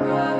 Wow.